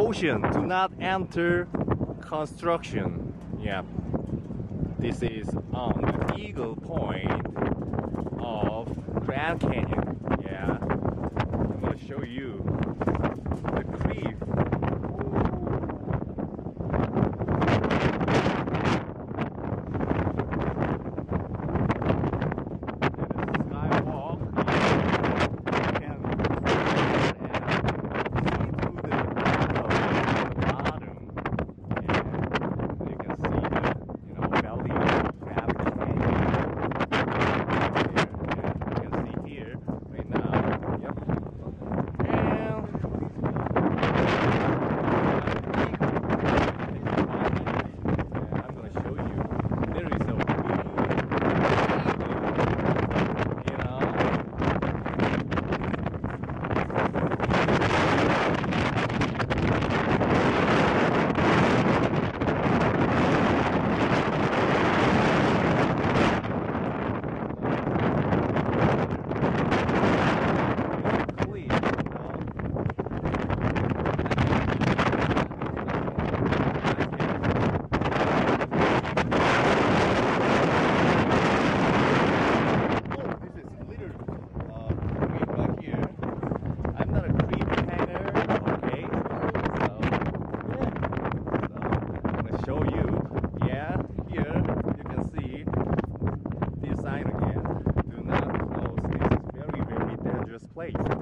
caution, do not enter construction. Yeah. This is on the Eagle Point of Grand Canyon. place.